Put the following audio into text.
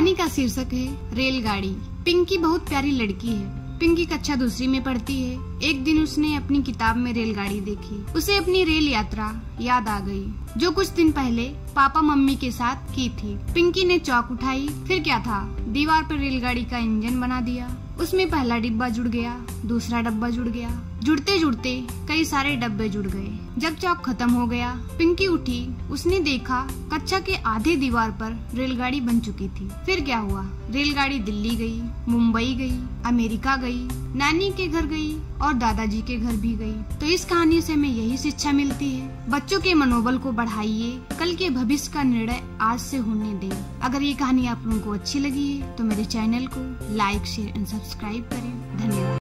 कहानी का शीर्षक है, रेलगाड़ी। पिंकी बहुत प्यारी लड़की है। पिंकी कक्षा दूसरी में पढ़ती है। एक दिन उसने अपनी किताब में रेलगाड़ी देखी। उसे अपनी रेल यात्रा याद आ गई, जो कुछ दिन पहले पापा मम्मी के साथ की थी। पिंकी ने चौक उठाई, फिर क्या था? दीवार पर रेलगाड़ी का इंजन बना दिया। उसमें पहला डिब्बा जुड़ गया, दूसरा डब्बा जुड़ गया। जुड़ते जुड़ते कई सारे डब्बे जुड़ गए। जब चौक खत्म हो गया, पिंकी उठी। उसने देखा कच्चा के आधे दीवार पर रेलगाड़ी बन चुकी थी। फिर क्या हुआ? रेलगाड़ी दिल्ली गई, मुंबई गई, अमेरिका गई, नानी के घर गई और दादाजी के घर भी गई। तो इस कहानी से हमें यही शिक्षा मिलती है। बच्चों के मनोबल को बढ़ाइए, कल के भविष्य का निर्णय आज से होने दे। अगर ये कहानी आप लोगों को अच्छी लगी है तो मेरे चैनल को लाइक, शेयर एंड सब्सक्राइब करें। धन्यवाद।